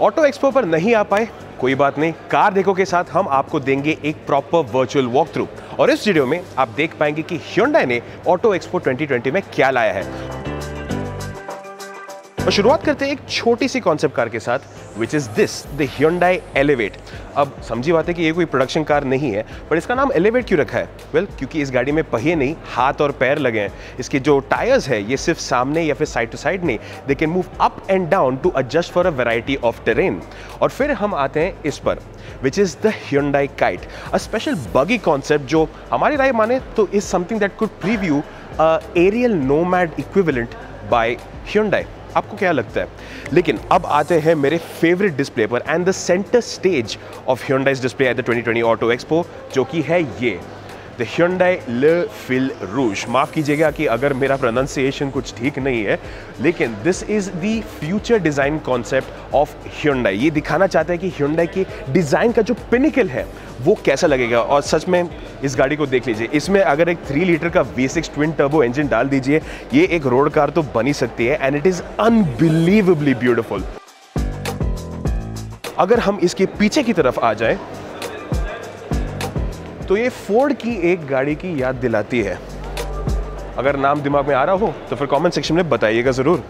Auto expo पर नहीं आ पाए? कोई बात नहीं, कार देखो के साथ हम आपको देंगे एक प्रॉपर वर्चुअल वॉक थ्रू और इस वीडियो में आप देख पाएँगे कि Hyundai ने ऑटो एक्सपो 2020 में क्या लाया है। और शुरुआत करते हैं एक छोटी सी कॉन्सेप्ट कार के साथ which is this the Hyundai elevate अब समझी बात है कि ये कोई प्रोडक्शन कार नहीं है पर इसका नाम एलिवेट क्यों रखा है? वेल well, क्योंकि इस गाड़ी में पहिए नहीं हाथ और पैर लगे हैं। इसके जो टायर्स है ये सिर्फ़ सामने या फिर साइड टू साइड नहीं they can move up and down to adjust for a variety of terrain और फिर हम आते हैं इस पर which is the Hyundai kite a special buggy concept जो हमारी राय माने तो is something that could preview aerial no nomad equivalent by Hyundai. आपको क्या लगता है? लेकिन अब आते हैं मेरे फेवरेट डिस्प्ले पर and the centre stage of Hyundai's display at the 2020 auto expo जो कि है ये। The Hyundai Le Fil Rouge. माफ़ कीजिएगा कि अगर मेरा प्रोनाउंसिएशन कुछ ठीक नहीं है, लेकिन this is the future design concept of Hyundai. ये दिखाना चाहता है कि Hyundai के डिज़ाइन का जो पिनिकल है, वो कैसा लगेगा? और सच में इस गाड़ी को देख लीजिए। इसमें अगर एक थ्री लीटर का V six twin turbo engine डाल दीजिए, ये एक रोड कार तो बनी सकती है and it is unbelievably beautiful अगर हम इसके पीछे की तरफ़ आ जाएँ तो ये फोर्ड की एक गाड़ी की याद दिलाती है। अगर नाम दिमाग में आ रहा हो तो फिर कमेंट सेक्शन में बताइएगा ज़रूर।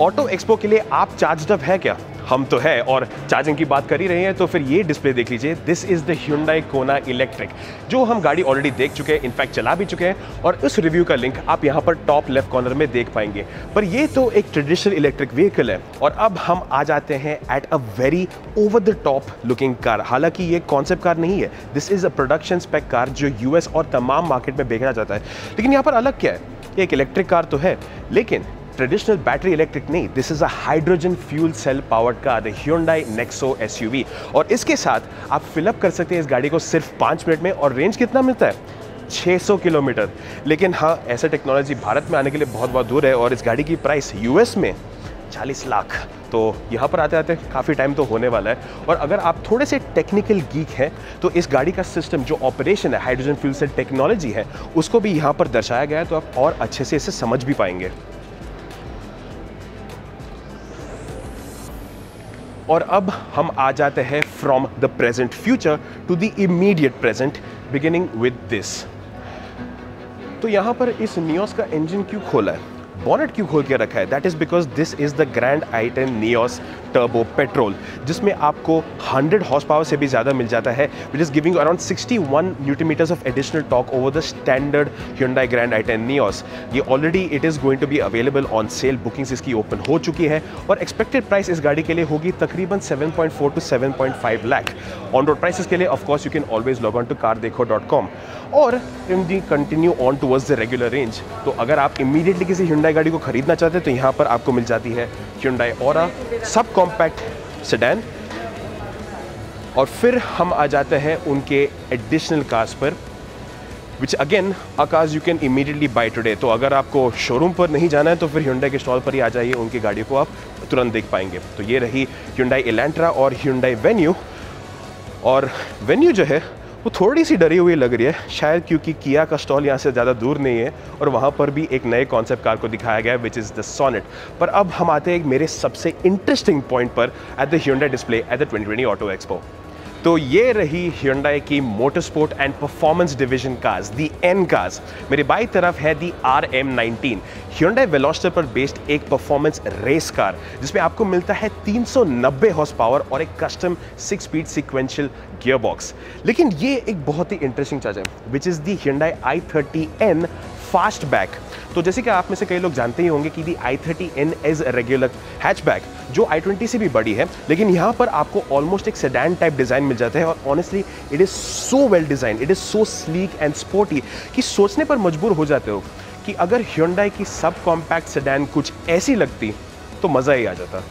ऑटो एक्सपो के लिए आप चार्ज अप है क्या? हम तो है और चार्जिंग की बात कर ही रहे हैं तो फिर ये डिस्प्ले देख लीजिए। This is the Hyundai Kona electric जो हम गाड़ी ऑलरेडी देख चुके हैं इनफैक्ट चला भी चुके हैं, और इस रिव्यू का लिंक आप यहाँ पर टॉप लेफ़्ट कॉर्नर में देख पाएँगे। पर ये तो एक ट्रेडिशनल इलेक्ट्रिक व्हीकल है, और अब हम आ जाते हैं at a very over the top looking car हालाँकि ये कॉन्सेप्ट कार नहीं है। This is a production spec car जो यूएस और तमाम मार्केट में बेचा जाता है। लेकिन यहाँ पर अलग क्या है? एक इलेक्ट्रिक कार तो है, लेकिन ट्रेडिशनल बैटरी इलेक्ट्रिक नहीं this is a hydrogen fuel cell powered car the Hyundai Nexo SUV और इसके साथ आप फिलअप कर सकते हैं इस गाड़ी को सिर्फ़ पाँच मिनट में और रेंज कितना मिलता है? 600 किलोमीटर। लेकिन हाँ ऐसा टेक्नोलॉजी भारत में आने के लिए बहुत बहुत दूर है और इस गाड़ी की प्राइस यूएस में 40 लाख। तो यहाँ पर आते आते काफ़ी टाइम तो होने वाला है। और अगर आप थोड़े से टेक्निकल गीक हैं तो इस गाड़ी का सिस्टम जो ऑपरेशन है हाइड्रोजन फ्यूल सेल टेक्नोलॉजी है, उसको भी यहाँ पर दर्शाया गया है तो आप और अच्छे से इसे समझ भी पाएँगे। और अब हम आ जाते हैं from the present future to the immediate present beginning with this तो यहाँ पर इस नियोस का इंजन क्यों खोला है? बॉनेट क्यों खोल के रखा है? That is because this is the grand i ten Nios turbo petrol जिसमें आपको 100 हॉर्स पावर से भी ज़्यादा मिल जाता है which is giving around 61 one metres of additional torque over the standard Hyundai grand i ten Nios ये already it is going to be available on sale bookings इसकी ओपन हो चुकी है और एक्सपेक्टेड प्राइस इस गाड़ी के लिए होगी तकरीबन 7.4 to 7.5 lakh on road prices के लिए of course you can always log on to CarDekho dot com और continue on towards the regular range तो अगर आप इमीडिएटली किसी Hyundai गाड़ी को खरीदना चाहते हैं तो यहाँ पर आपको मिल जाती है Hyundai Aura, sub compact sedan और फिर हम आ जाते हैं उनके एडिशनल कार्स पर which again because you can immediately buy today तो अगर आपको शोरूम पर नहीं जाना है तो फिर Hyundai के स्टॉल पर ही आ जाइए, उनकी गाड़ियों को आप तुरंत देख पाएँगे। तो ये रही Hyundai Elantra और Hyundai Venue और वेन्यू जो है वो थोड़ी सी डरी हुई लग रही है, शायद क्योंकि किया का स्टॉल यहाँ से ज़्यादा दूर नहीं है और वहाँ पर भी एक नए कॉन्सेप्ट कार को दिखाया गया है विच इज़ द सोनेट पर अब हम आते हैं मेरे सबसे इंटरेस्टिंग पॉइंट पर at the Hyundai display at the 2020 auto expo तो ये रही Hyundai की motor sport and performance division cars the N cars मेरे बाई तरफ़ है the R M nineteen Hyundai Veloster पर बेस्ड एक परफॉर्मेंस रेस कार जिसमें आपको मिलता है 390 हॉर्स पावर और एक custom six speed sequential gear box लेकिन ये एक बहुत ही इंटरेस्टिंग चार्ज है which is the Hyundai i30N fast back तो जैसे कि आप में से कई लोग जानते ही होंगे कि the i thirty N as regular hatchback जो आई ट्वेंटी से भी बड़ी है, लेकिन यहाँ पर आपको ऑलमोस्ट एक सेडान टाइप डिज़ाइन मिल जाता है और honestly it is so well design it is so sleek and sporty कि सोचने पर मजबूर हो जाते हो कि अगर Hyundai की सब कॉम्पैक्ट सेडान कुछ ऐसी लगती तो मज़ा ही आ जाता।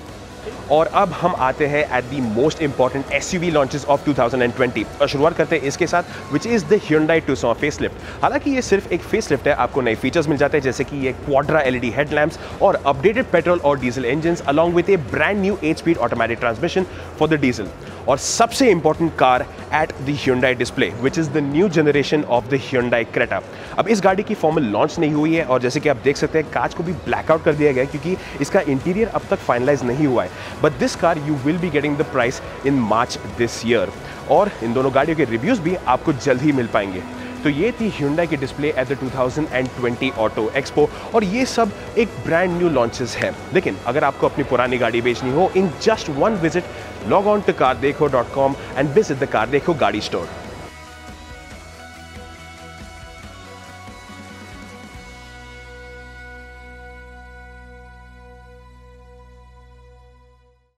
और अब हम आते हैं at the most important S U V launches of 2020 और शुरुआत करते हैं इसके साथ which is the Hyundai face lift हालाँकि ये सिर्फ़ एक फेस लिफ्ट है, आपको नए फीचर्स मिल जाते हैं, जैसे कि ये क्वाड्रा एलईडी हेडलैम्प्स और अपडेटेड पेट्रोल और diesel engine along with a brand new eight speed automatic transmission for the diesel और सबसे important car at the Hyundai display which is the new generation of the Hyundai Creta. अब इस गाड़ी की formal launch नहीं हुई है और जैसे कि आप देख सकते हैं, कांच को भी ब्लैकआउट कर दिया गया क्योंकि इसका इंटीरियर अब तक फाइनलाइज नहीं हुआ है। But this car you will be getting the price in March this year और इन दोनों गाड़ियों के रिव्यूज़ भी आपको जल्द ही मिल पाएँगे। तो ये थी Hyundai की display at the 2020 auto expo और ये सब एक ब्रांड न्यू लॉन्चेस है। लेकिन अगर आपको अपनी पुरानी गाड़ी बेचनी हो in just one visit Log on to cardekho.com and visit the Cardekho Gadi store.